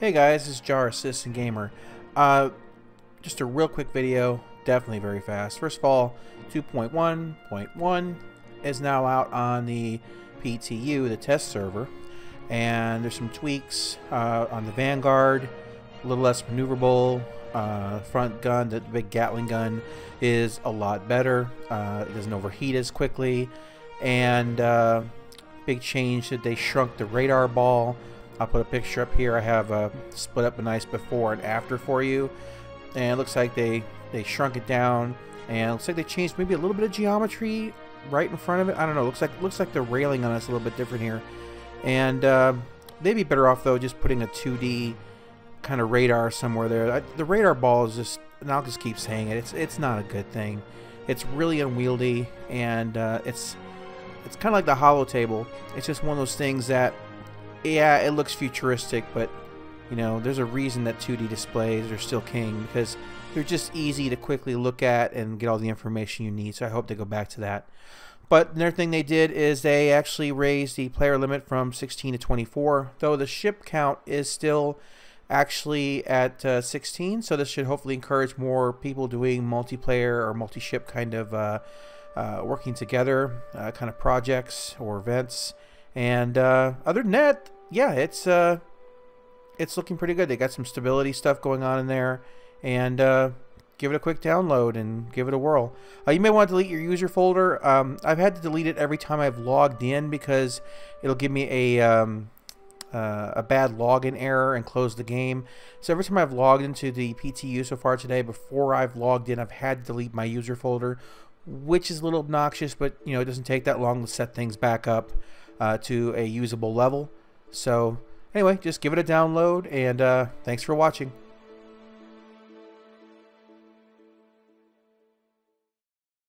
Hey guys, this is Jar Citizen Gamer. Uh, just a real quick video, definitely very fast. First of all, 2.1.1 is now out on the PTU, the test server, and there's some tweaks uh, on the Vanguard, a little less maneuverable. Uh, front gun, the big Gatling gun, is a lot better. Uh, it doesn't overheat as quickly, and uh, big change that they shrunk the radar ball I'll put a picture up here. I have uh, split up a nice before and after for you. And it looks like they, they shrunk it down. And it looks like they changed maybe a little bit of geometry right in front of it. I don't know. Looks like looks like the railing on it's a little bit different here. And uh, they'd be better off, though, just putting a 2D kind of radar somewhere there. I, the radar ball is just, I'll just keep saying it, it's, it's not a good thing. It's really unwieldy, and uh, it's, it's kind of like the holo table. It's just one of those things that yeah, it looks futuristic, but you know, there's a reason that 2D displays are still king because they're just easy to quickly look at and get all the information you need. So I hope they go back to that. But another thing they did is they actually raised the player limit from 16 to 24, though the ship count is still actually at uh, 16. So this should hopefully encourage more people doing multiplayer or multi-ship kind of uh, uh, working together uh, kind of projects or events. And uh, other than that, yeah, it's uh, it's looking pretty good. They got some stability stuff going on in there, and uh, give it a quick download and give it a whirl. Uh, you may want to delete your user folder. Um, I've had to delete it every time I've logged in because it'll give me a um, uh, a bad login error and close the game. So every time I've logged into the PTU so far today, before I've logged in, I've had to delete my user folder, which is a little obnoxious, but you know it doesn't take that long to set things back up uh, to a usable level. So anyway, just give it a download and uh, thanks for watching.